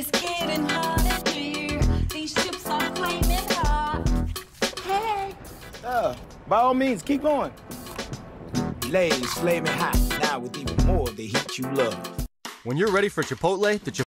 It's getting hot in here. These ships are flaming hot. Hey. Uh, by all means, keep going. Lays Flamin' Hot, now with even more of the heat you love. When you're ready for Chipotle, the Chipotle